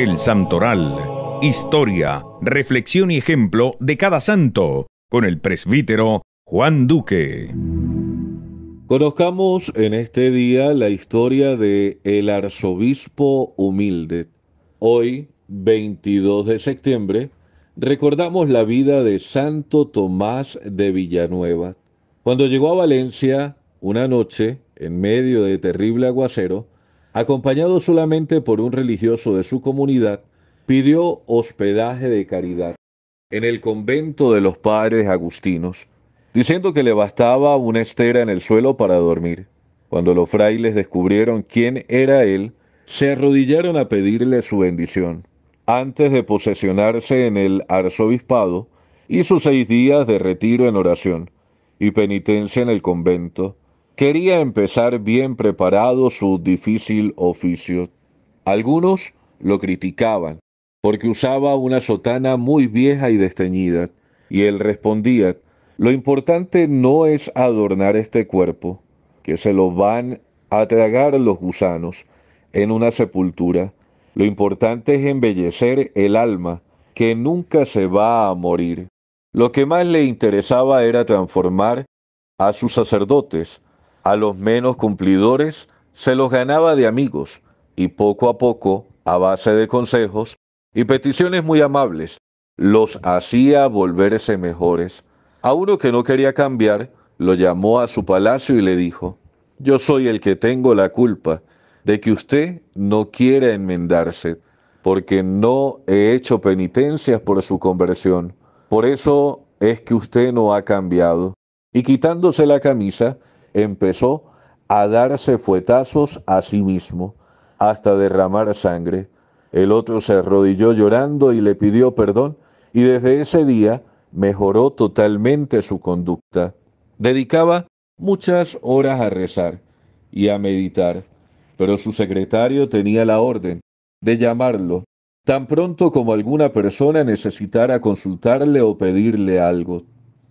El Santoral. Historia, reflexión y ejemplo de cada santo con el presbítero Juan Duque. Conozcamos en este día la historia de el arzobispo humilde. Hoy, 22 de septiembre, recordamos la vida de Santo Tomás de Villanueva. Cuando llegó a Valencia, una noche, en medio de terrible aguacero, acompañado solamente por un religioso de su comunidad, pidió hospedaje de caridad en el convento de los padres agustinos, diciendo que le bastaba una estera en el suelo para dormir. Cuando los frailes descubrieron quién era él, se arrodillaron a pedirle su bendición. Antes de posesionarse en el arzobispado, hizo seis días de retiro en oración y penitencia en el convento. Quería empezar bien preparado su difícil oficio. Algunos lo criticaban porque usaba una sotana muy vieja y desteñida, y él respondía, lo importante no es adornar este cuerpo, que se lo van a tragar los gusanos en una sepultura. Lo importante es embellecer el alma, que nunca se va a morir. Lo que más le interesaba era transformar a sus sacerdotes, a los menos cumplidores, se los ganaba de amigos, y poco a poco, a base de consejos y peticiones muy amables, los hacía volverse mejores. A uno que no quería cambiar, lo llamó a su palacio y le dijo, yo soy el que tengo la culpa de que usted no quiera enmendarse, porque no he hecho penitencias por su conversión. Por eso es que usted no ha cambiado. Y quitándose la camisa, empezó a darse fuetazos a sí mismo, hasta derramar sangre. El otro se arrodilló llorando y le pidió perdón, y desde ese día mejoró totalmente su conducta. Dedicaba muchas horas a rezar y a meditar, pero su secretario tenía la orden de llamarlo tan pronto como alguna persona necesitara consultarle o pedirle algo.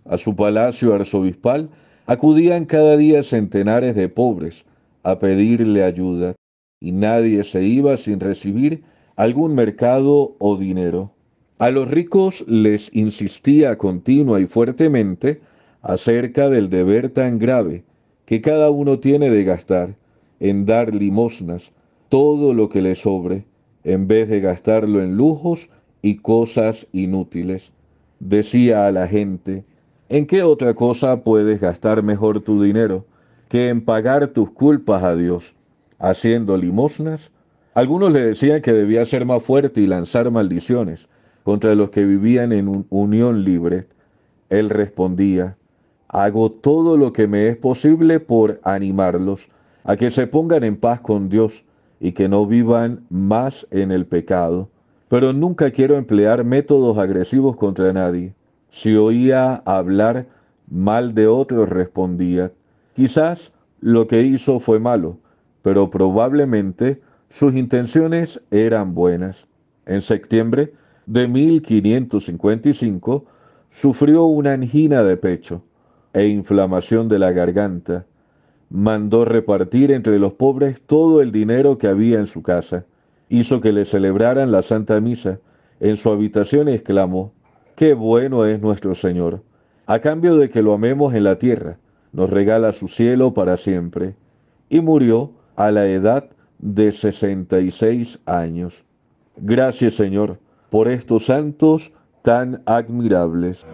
A su palacio arzobispal acudían cada día centenares de pobres a pedirle ayuda, y nadie se iba sin recibir algún mercado o dinero. A los ricos les insistía continua y fuertemente acerca del deber tan grave que cada uno tiene de gastar en dar limosnas todo lo que le sobre, en vez de gastarlo en lujos y cosas inútiles. Decía a la gente, ¿en qué otra cosa puedes gastar mejor tu dinero que en pagar tus culpas a Dios? Haciendo limosnas. Algunos le decían que debía ser más fuerte y lanzar maldiciones contra los que vivían en unión libre. Él respondía, hago todo lo que me es posible por animarlos a que se pongan en paz con Dios y que no vivan más en el pecado. Pero nunca quiero emplear métodos agresivos contra nadie. Si oía hablar mal de otros, respondía, quizás lo que hizo fue malo, pero probablemente sus intenciones eran buenas. En septiembre de 1555 sufrió una angina de pecho e inflamación de la garganta. Mandó repartir entre los pobres todo el dinero que había en su casa, hizo que le celebraran la Santa Misa en su habitación exclamó, Qué bueno es nuestro Señor, a cambio de que lo amemos en la tierra, nos regala su cielo para siempre. Y murió a la edad de 66 años. Gracias Señor por estos santos tan admirables.